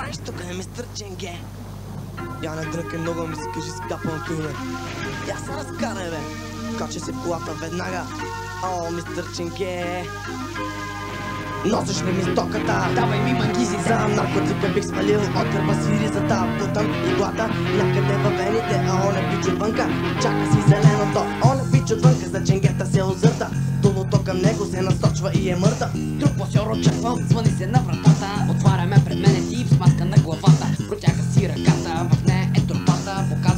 правиш тук, е мистер Ченге? Я не дръкай много ми се кажи скапаното име. Я се разкарай, бе. Кача се в колата веднага. О, мистер Ченге. Носиш ли ми стоката? Давай ми мангизи За наркотика бих свалил от гърба си ризата Путам иглата някъде във вените А он е пич отвънка, чака си зеленото Он е пич отвънка, за ченгета се озърта Дулото към него се насочва и е мъртъв Друг посьор очаквам, звъни се на вратата Отваряме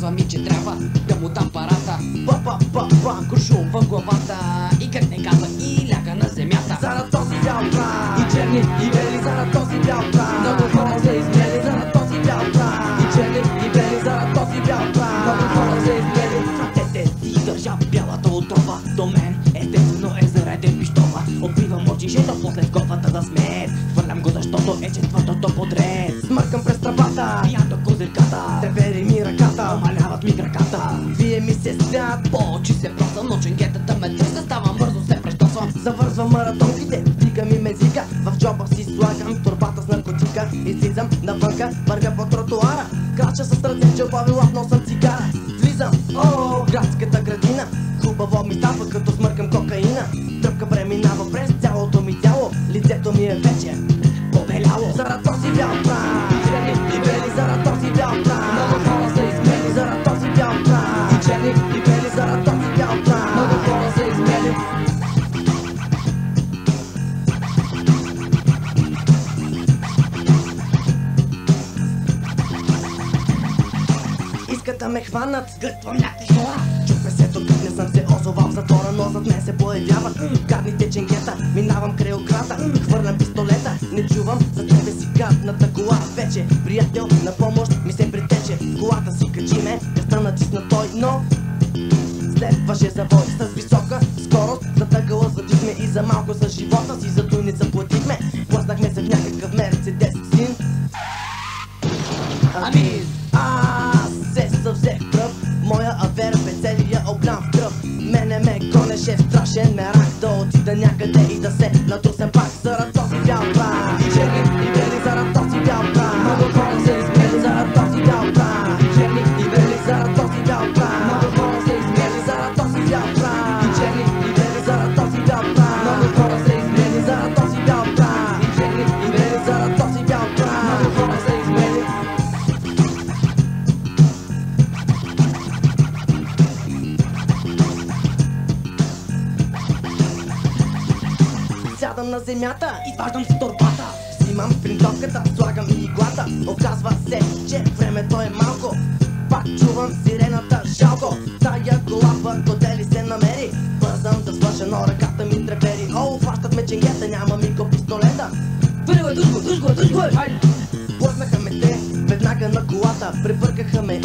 Показва ми, че трябва да му дам парата. Па, па, па, па, Куршум в главата и как не казва и ляга на земята. Зара този бял прах И черни, и бели, Зара този бял прах Много хора се измели Зара този бял прах И черни, и бели, Зара този бял прах Много хора се измели. В ръцете си държа бялата отрова До мен естествено е зареден пищова Отбивам очишето, после в главата да смеят. Хвърлям го, защото е четвъртото подред. Смъркам през ми се свят По очи се просвам, но ченгетата ме тръска Ставам бързо, се прещосвам. Завързвам маратонките, вдига ми мезика В джоба си слагам турбата с наркотика. Излизам навънка, вървя по тротуара Крача с ръце, джобави лап, носам цигара. Влизам, о, градската градина. Хубаво ми става, като смъркам кокаина. Тръпка преминава през цялото ми тяло. Лицето ми е вече Побеляло. Зара този бял прах Искат да ме хванат Сгъртвам някакви хора Чупе се тук, не съм се озовал в затвора, но зад мен се появяват гадните ченгета. Минавам край ограда, хвърлям пистолета, не чувам за тебе си гадната кола. Вече приятел на да се натрусем пак Заради този бял Сядам на земята Изваждам си торбата. Взимам принтовката, слагам и иглата. Оказва се, че времето е малко. Пак чувам сирената жалко. Тая кола пък отдели се намери? Бързам свърша, но ръката ми трепери. О, фащат ме ченгета, няма мико пистолета. Твърде е, дружко, дружко, дружко Хайде. Плъзнаха ме те, веднага на колата. Пребъркаха ме